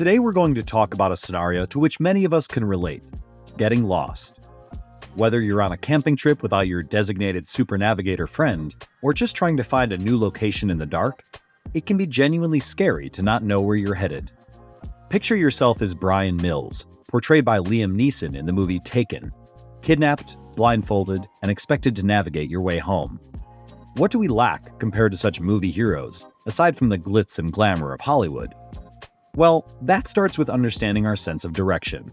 Today, we're going to talk about a scenario to which many of us can relate getting lost. Whether you're on a camping trip without your designated super navigator friend, or just trying to find a new location in the dark, it can be genuinely scary to not know where you're headed. Picture yourself as Bryan Mills, portrayed by Liam Neeson in the movie Taken, kidnapped, blindfolded, and expected to navigate your way home. What do we lack compared to such movie heroes, aside from the glitz and glamour of Hollywood? Well, that starts with understanding our sense of direction.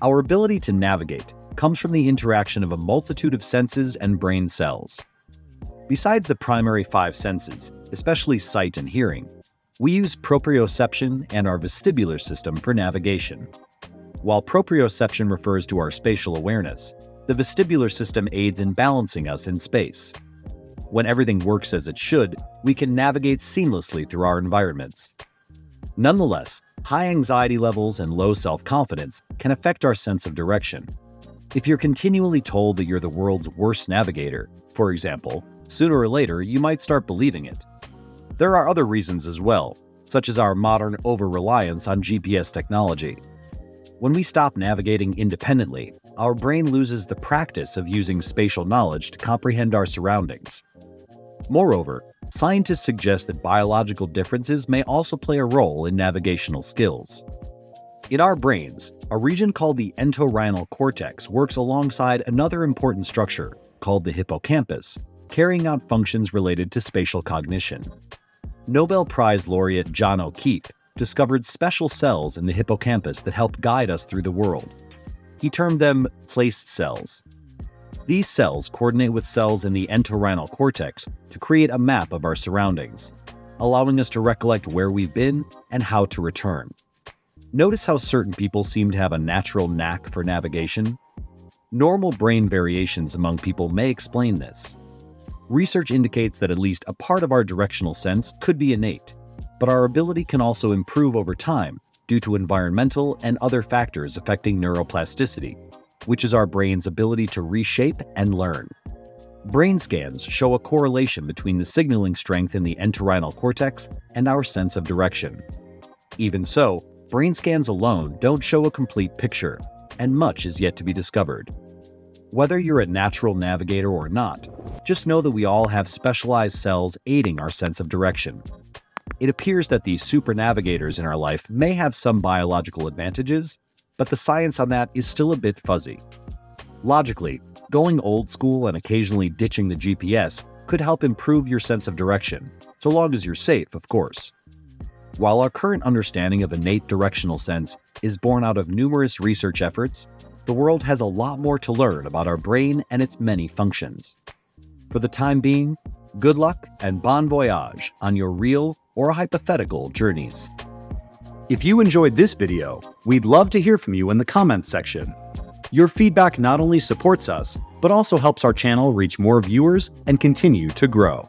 Our ability to navigate comes from the interaction of a multitude of senses and brain cells. Besides the primary five senses, especially sight and hearing, we use proprioception and our vestibular system for navigation. While proprioception refers to our spatial awareness, the vestibular system aids in balancing us in space. When everything works as it should, we can navigate seamlessly through our environments. Nonetheless, high anxiety levels and low self confidence can affect our sense of direction. If you're continually told that you're the world's worst navigator, for example, sooner or later you might start believing it. There are other reasons as well, such as our modern over reliance on GPS technology. When we stop navigating independently, our brain loses the practice of using spatial knowledge to comprehend our surroundings. Moreover, scientists suggest that biological differences may also play a role in navigational skills. In our brains, a region called the entorhinal cortex works alongside another important structure called the hippocampus, carrying out functions related to spatial cognition. Nobel Prize laureate John O'Keefe discovered special cells in the hippocampus that help guide us through the world. He termed them place cells. These cells coordinate with cells in the entorhinal cortex to create a map of our surroundings, allowing us to recollect where we've been and how to return. Notice how certain people seem to have a natural knack for navigation? Normal brain variations among people may explain this. Research indicates that at least a part of our directional sense could be innate, but our ability can also improve over time due to environmental and other factors affecting neuroplasticity, which is our brain's ability to reshape and learn. Brain scans show a correlation between the signaling strength in the entorhinal cortex and our sense of direction. Even so, brain scans alone don't show a complete picture, and much is yet to be discovered. Whether you're a natural navigator or not, just know that we all have specialized cells aiding our sense of direction. It appears that these super navigators in our life may have some biological advantages, but the science on that is still a bit fuzzy. Logically, going old school and occasionally ditching the GPS could help improve your sense of direction, so long as you're safe, of course. While our current understanding of innate directional sense is born out of numerous research efforts, the world has a lot more to learn about our brain and its many functions. For the time being, good luck and bon voyage on your real or hypothetical journeys. If you enjoyed this video, we'd love to hear from you in the comments section. Your feedback not only supports us, but also helps our channel reach more viewers and continue to grow.